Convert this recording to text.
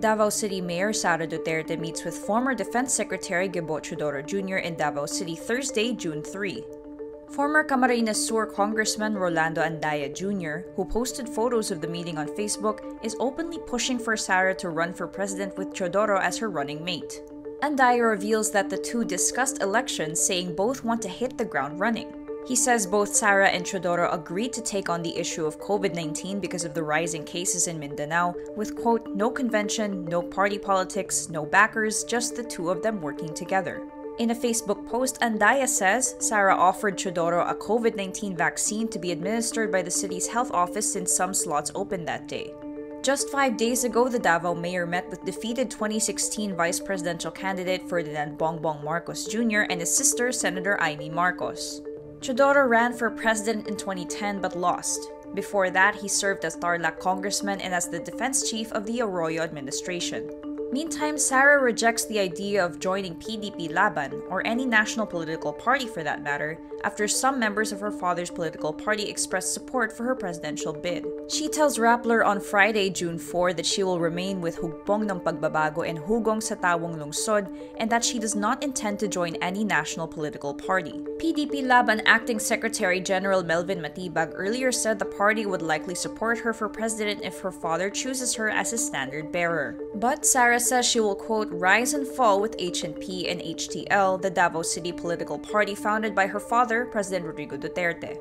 Davao City Mayor Sara Duterte meets with former Defense Secretary Gibo Teodoro Jr. in Davao City Thursday, June 3. Former Camarines Sur Congressman Rolando Andaya Jr., who posted photos of the meeting on Facebook, is openly pushing for Sara to run for president with Teodoro as her running mate. Andaya reveals that the two discussed elections, saying both want to hit the ground running. He says both Sara and Teodoro agreed to take on the issue of COVID 19 because of the rising cases in Mindanao, with quote, no convention, no party politics, no backers, just the two of them working together. In a Facebook post, Andaya says Sara offered Teodoro a COVID 19 vaccine to be administered by the city's health office since some slots opened that day. Just five days ago, the Davao mayor met with defeated 2016 vice presidential candidate Ferdinand Bongbong Marcos Jr. and his sister, Senator Imee Marcos. Teodoro ran for president in 2010 but lost. Before that, he served as Tarlac congressman and as the defense chief of the Arroyo administration. Meantime, Sara rejects the idea of joining PDP Laban, or any national political party for that matter, after some members of her father's political party expressed support for her presidential bid. She tells Rappler on Friday, June 4 that she will remain with Hugpong ng Pagbabago and Hugpong sa Tawong Lungsod and that she does not intend to join any national political party. PDP Laban Acting Secretary General Melvin Matibag earlier said the party would likely support her for president if her father chooses her as his standard bearer. But Sara says she will quote rise and fall with HNP and HTL, the Davao City political party founded by her father, President Rodrigo Duterte.